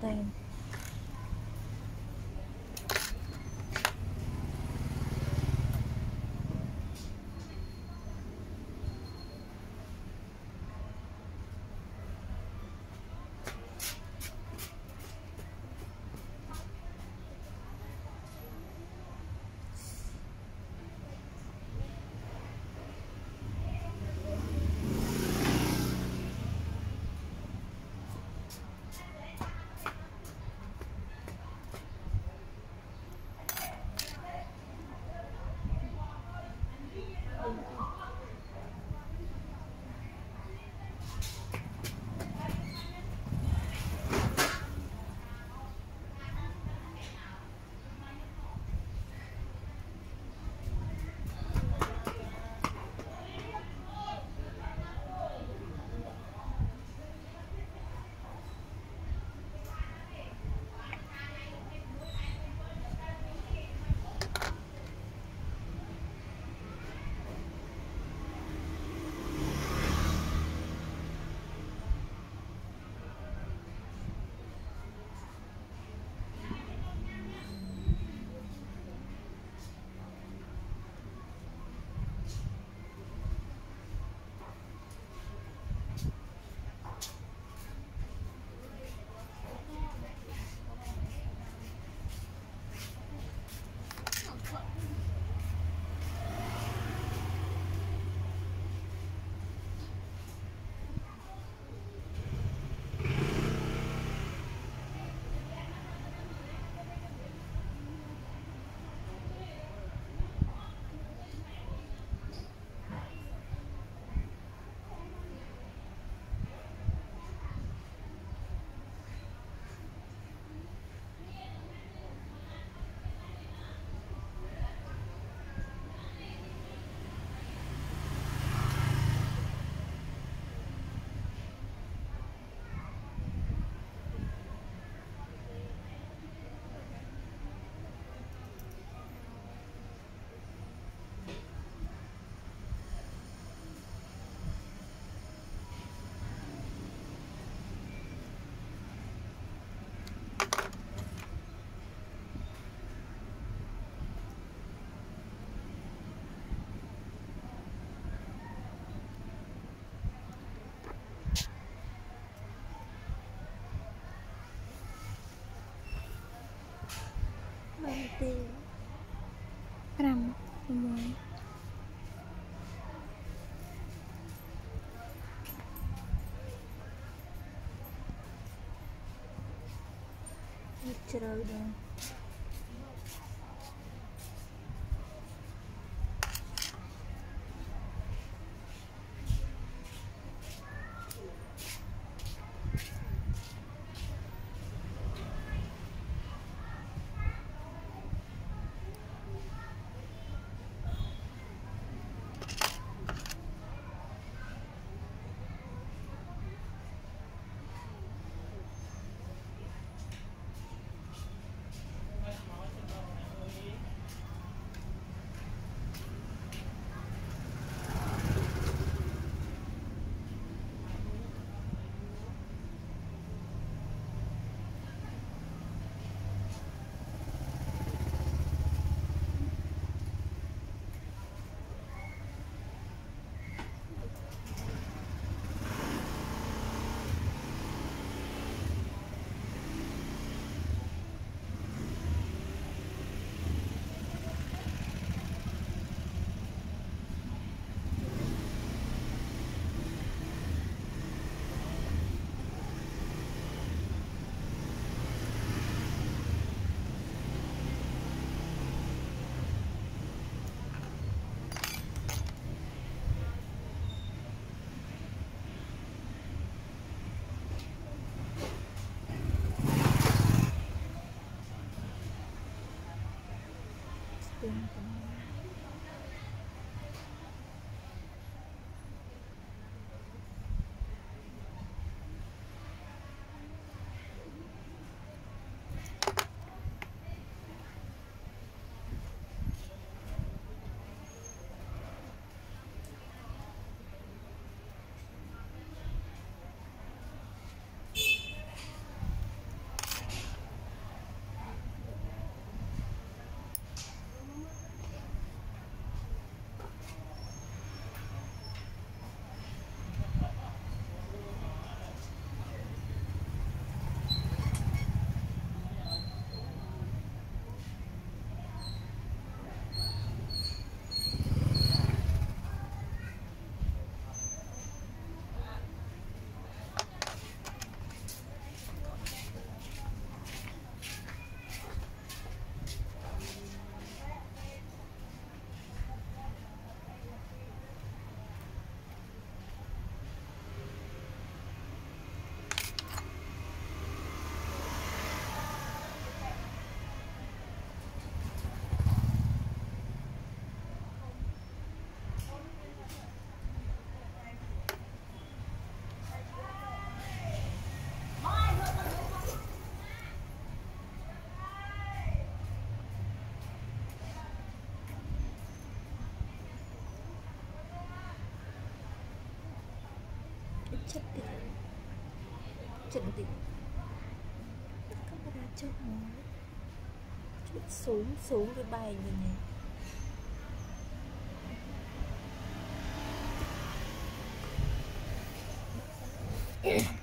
time. natural din. trận tình trận tình các bạn đã chơi mối xuống xuống cái bài như này Yeah.